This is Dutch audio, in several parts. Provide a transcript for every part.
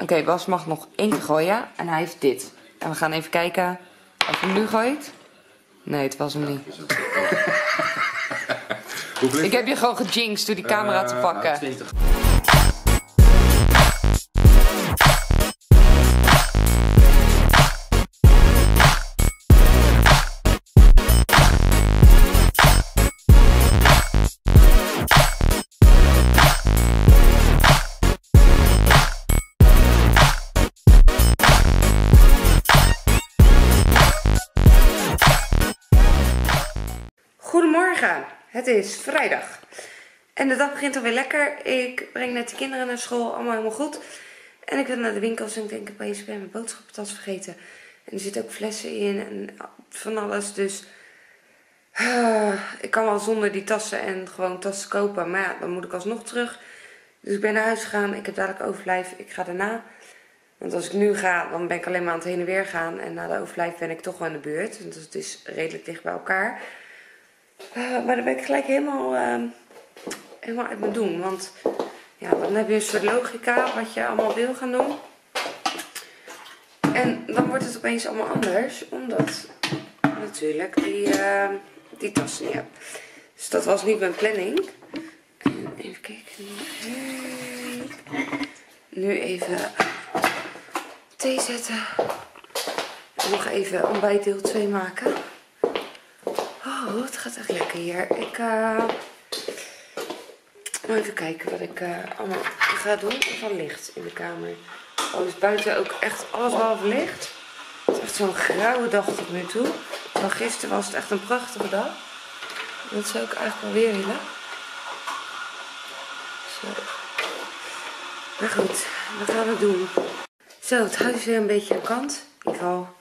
Oké, Bas mag nog één keer gooien. En hij heeft dit. En we gaan even kijken of hij hem nu gooit. Nee, het was hem niet. Ik heb je gewoon gejinxed door die camera te pakken. 20. Goedemorgen, het is vrijdag. En de dag begint alweer lekker. Ik breng net de kinderen naar school, allemaal helemaal goed. En ik wil naar de winkels en ik denk opeens, ik ben mijn boodschappentas vergeten. En er zitten ook flessen in en van alles. Dus ah, ik kan wel zonder die tassen en gewoon tassen kopen. Maar ja, dan moet ik alsnog terug. Dus ik ben naar huis gegaan. Ik heb dadelijk overblijf. Ik ga daarna. Want als ik nu ga, dan ben ik alleen maar aan het heen en weer gaan. En na de overblijf ben ik toch wel in de buurt. Want het is redelijk dicht bij elkaar. Maar dan ben ik gelijk helemaal, uh, helemaal uit mijn doen. Want ja, dan heb je een soort logica wat je allemaal wil gaan doen. En dan wordt het opeens allemaal anders. Omdat natuurlijk die, uh, die tas niet heb. Dus dat was niet mijn planning. En even kijken. Nu even thee zetten. En nog even ontbijt deel 2 maken. Oh, het gaat echt lekker hier. Ik uh, even kijken wat ik uh, allemaal ga doen. Van licht in de kamer. Oh, is buiten ook echt alles behalve licht. Het is echt zo'n grauwe dag tot nu toe. Van gisteren was het echt een prachtige dag. Dat zou ik eigenlijk wel weer willen. Zo. Maar goed, wat gaan we doen? Zo, het huis is weer een beetje aan kant. In ieder geval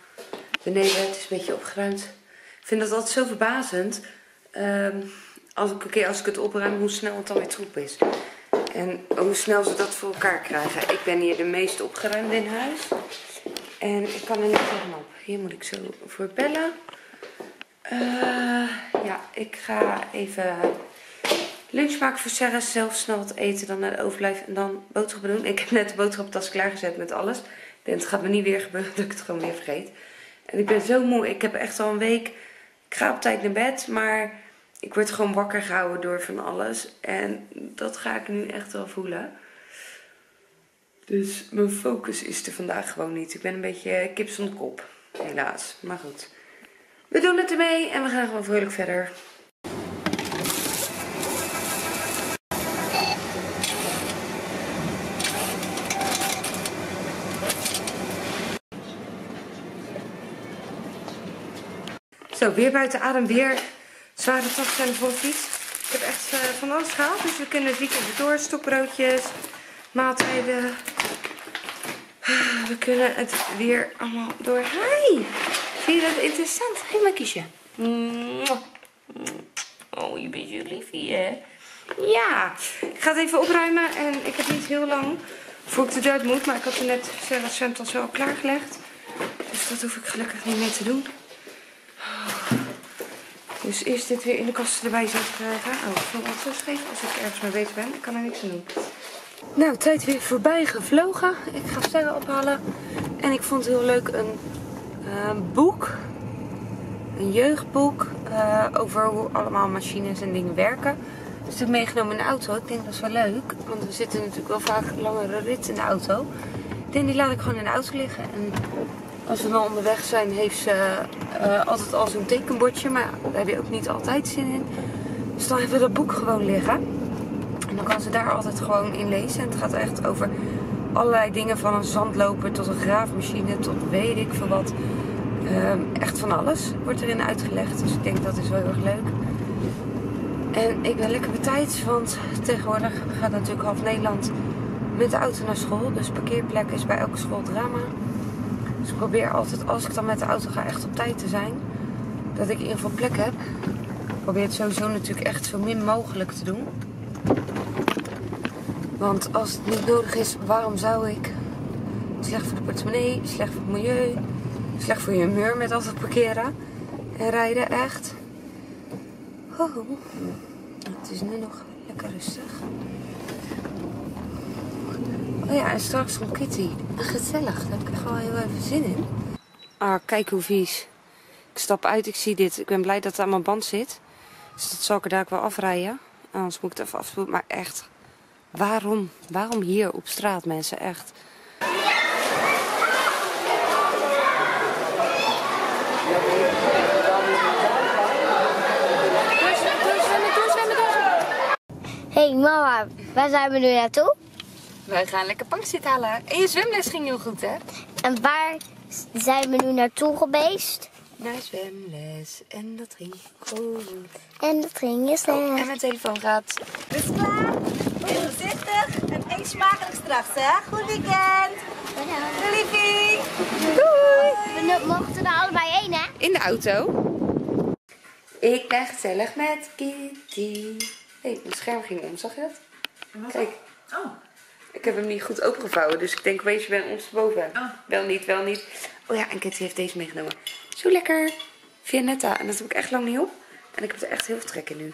beneden. Het is een beetje opgeruimd. Ik vind dat altijd zo verbazend. Um, als, ik, als ik het opruim, hoe snel het dan weer troep is. En hoe snel ze dat voor elkaar krijgen. Ik ben hier de meest opgeruimde in huis. En ik kan er niet tegenop. Hier moet ik zo voor bellen. Uh, ja, ik ga even lunch maken voor Sarah. Zelf snel wat eten, dan naar de overblijf en dan boodschappen doen. Ik heb net de boodschappentas klaargezet met alles. Ik denk, het gaat me niet weer gebeuren dat ik het gewoon weer vergeet. En ik ben zo moe. Ik heb echt al een week. Ik ga op tijd naar bed, maar ik word gewoon wakker gehouden door van alles. En dat ga ik nu echt wel voelen. Dus mijn focus is er vandaag gewoon niet. Ik ben een beetje kip zonder kop. Helaas. Maar goed. We doen het ermee en we gaan gewoon vrolijk verder. Zo, weer buiten adem, weer zware tassen en voor fiets. Ik heb echt uh, van alles gehaald, dus we kunnen het weekend door. Stokbroodjes, maaltijden. We kunnen het weer allemaal door. Hi! Vind je dat interessant? Hé, hey, mijn kiesje. Oh, je bent zo liefie, hè? Ja, ik ga het even opruimen en ik heb niet heel lang voor ik de deur moet. Maar ik had er net Sarah's zwemtas al klaargelegd. Dus dat hoef ik gelukkig niet meer te doen. Dus eerst dit weer in de kast erbij zetten krijgen. Oh, het zo scheef als ik ergens mee bezig ben. Ik kan er niks aan doen. Nou, tijd weer voorbij gevlogen. Ik ga sterren ophalen. En ik vond heel leuk een uh, boek. Een jeugdboek. Over hoe allemaal machines en dingen werken. Dus ik meegenomen in de auto. Ik denk dat is wel leuk. Want we zitten natuurlijk wel vaak langere rit in de auto. Ik denk die laat ik gewoon in de auto liggen. En als we dan onderweg zijn, heeft ze uh, altijd al zo'n tekenbordje. Maar daar heb je ook niet altijd zin in. Dus dan hebben we dat boek gewoon liggen. En dan kan ze daar altijd gewoon in lezen. En het gaat echt over allerlei dingen. Van een zandloper tot een graafmachine tot weet ik veel wat. Uh, echt van alles wordt erin uitgelegd. Dus ik denk dat is wel heel erg leuk. En ik ben lekker betijds. Want tegenwoordig gaat natuurlijk half Nederland met de auto naar school. Dus parkeerplek is bij elke school drama. Dus ik probeer altijd, als ik dan met de auto ga, echt op tijd te zijn. Dat ik in ieder geval plek heb. Ik probeer het sowieso natuurlijk echt zo min mogelijk te doen. Want als het niet nodig is, waarom zou ik? Slecht voor de portemonnee, slecht voor het milieu, slecht voor je humeur met altijd parkeren en rijden, echt. Oh, het is nu nog lekker rustig. Oh ja, en straks komt Kitty. Gezellig, daar heb ik echt wel heel even zin in. Ah, kijk hoe vies. Ik stap uit, ik zie dit. Ik ben blij dat het aan mijn band zit. Dus dat zal ik er daar ook wel afrijden. Anders moet ik het even afspoelen. Maar echt, waarom? Waarom hier op straat, mensen? Echt. hey mama, waar zijn we nu naartoe? Wij gaan lekker pankzit halen. En je zwemles ging heel goed, hè? En waar zijn we nu naartoe geweest? Naar zwemles. En dat ging goed. En dat ging je En slecht. mijn telefoon gaat. Dus klaar, voorzichtig en eet smakelijk straks, hè? Goed weekend! Doei, liefie! We no- mochten er allebei één, hè? In de auto. Ik ben gezellig met Kitty. Hé, hey, mijn scherm ging om, zag je dat? Kijk. Oh, Ik heb hem niet goed opengevouwen, dus ik denk opeens, je bent ondersteboven. Oh. Wel niet, wel niet. Oh ja, en Kitty heeft deze meegenomen. Zo lekker. Vianetta. En dat heb ik echt lang niet op. En ik heb er echt heel veel trek in nu.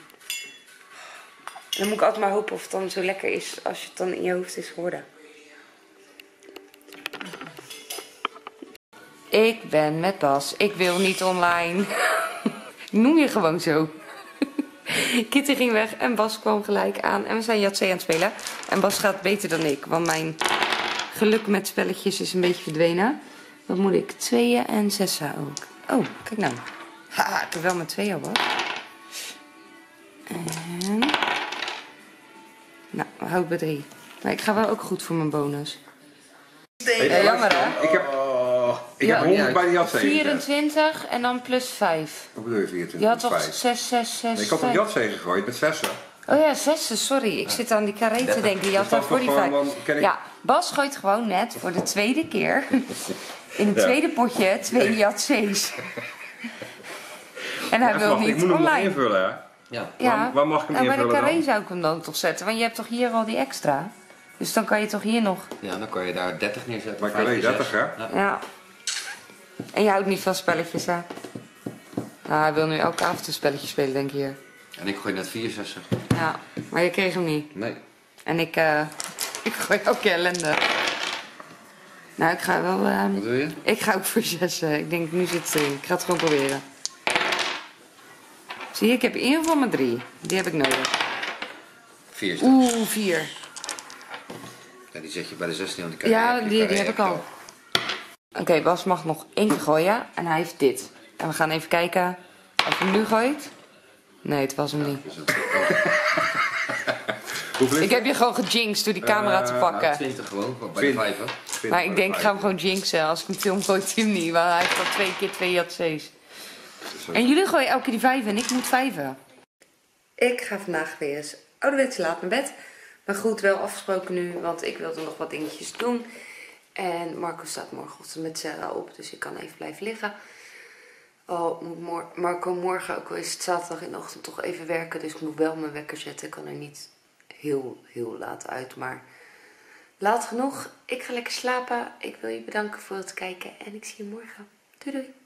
En dan moet ik altijd maar hopen of het dan zo lekker is als je het dan in je hoofd is geworden. Ik ben met Bas. Ik wil niet online. Noem je gewoon zo. Kitty ging weg en Bas kwam gelijk aan. En we zijn Jatzee aan het spelen. En Bas gaat beter dan ik. Want mijn geluk met spelletjes is een beetje verdwenen. Wat moet ik? Tweeën en zessen ook. Oh, kijk nou. Ha, ik heb wel met tweeën Bas. En... Nou, we houden bij drie. Maar ik ga wel ook goed voor mijn bonus. Ja, jammer hè? Ik heb, ik Ja, heb 100 bij de jas 24 en dan plus 5. Wat bedoel je 24? Je had toch Vijf? 6, 6, 6, Nee, ik had op jas gegooid met zessen. Oh ja, zessen, sorry. Ik zit aan die carré te denken. Je had dat daarvoor die gewoon, vijf. dan ken ik- Ja, Bas gooit gewoon net voor de tweede keer in het tweede potje twee jatsees. En hij Ja, wil wacht, ik niet moet hem nog online. invullen, hè? Ja. Ja, Waar- waar mag ik hem nou, bij de invullen carré zou ik hem dan toch zetten. Want je hebt toch hier al die extra. Dus dan kan je toch hier nog. ja, dan kan je daar 30 neerzetten. Maar ik keer 30, zes. hè? Ja. Ja. En je houdt niet van spelletjes, hè? Nou, hij wil nu elke avond een spelletje spelen, denk ik hier. En ik gooi net 64. Ja, maar je kreeg hem niet. Nee. En ik, eh ik gooi ook je ellende. Nou, ik ga wel... eh, Wat wil je? ik ga ook voor zes. eh, ik denk, nu zit het erin. Ik ga het gewoon proberen. Zie je, ik heb in ieder geval maar drie. Die heb ik nodig. 4 Oeh, vier. Ja, die zet je bij de 16 want die kan Ja, die, die heb ik al. Oké, Bas mag nog één keer gooien. En hij heeft dit. En we gaan even kijken of hij hem nu gooit. Nee, het was hem niet. Ik heb je gewoon gejinxed door die camera te Ja, pakken. 20 gewoon, bij de 20. 5 hè. het? Maar ik denk, ik ga hem gewoon jinxen. Als ik hem film gooit hij hem niet. Want hij heeft al twee keer twee jatsees. En jullie gooien elke keer die vijf en ik moet vijven. Ik ga vandaag weer eens ouderwets laat naar bed. Maar goed, wel afgesproken nu, want ik wilde nog wat dingetjes doen. En Marco staat morgenochtend met Sarah op, dus ik kan even blijven liggen. Oh, moet Marco morgen, ook al is het zaterdag in de ochtend, toch even werken. Dus ik moet wel mijn wekker zetten. Ik kan er niet heel, heel laat uit, maar laat genoeg. Ik ga lekker slapen. Ik wil je bedanken voor het kijken en ik zie je morgen. Doei doei.